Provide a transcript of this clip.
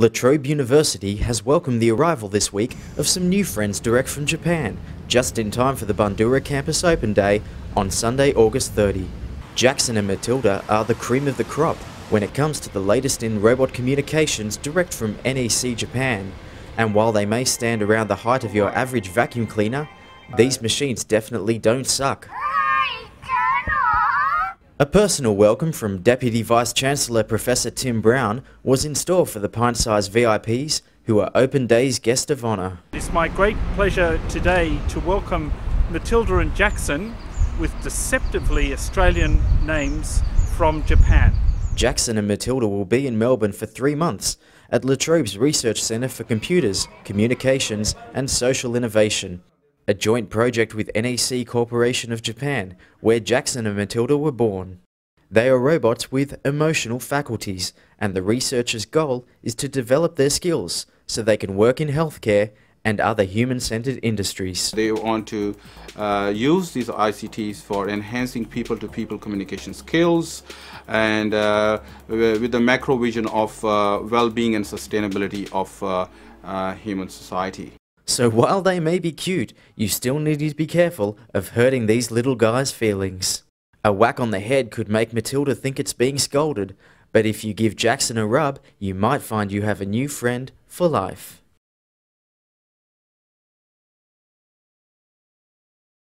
La Trobe University has welcomed the arrival this week of some new friends direct from Japan, just in time for the Bundoora Campus Open Day on Sunday, August 30. Jackson and Matilda are the cream of the crop when it comes to the latest in robot communications direct from NEC Japan. And while they may stand around the height of your average vacuum cleaner, these machines definitely don't suck. A personal welcome from Deputy Vice Chancellor Professor Tim Brown was in store for the pint-sized VIPs who are Open Day's guest of honour. It's my great pleasure today to welcome Matilda and Jackson with deceptively Australian names from Japan. Jackson and Matilda will be in Melbourne for three months at La Trobe's Research Centre for Computers, Communications and Social Innovation a joint project with NEC Corporation of Japan, where Jackson and Matilda were born. They are robots with emotional faculties, and the researchers' goal is to develop their skills so they can work in healthcare and other human-centered industries. They want to uh, use these ICTs for enhancing people-to-people -people communication skills and uh, with the macro vision of uh, well-being and sustainability of uh, uh, human society. So while they may be cute, you still need to be careful of hurting these little guys' feelings. A whack on the head could make Matilda think it's being scolded, but if you give Jackson a rub, you might find you have a new friend for life.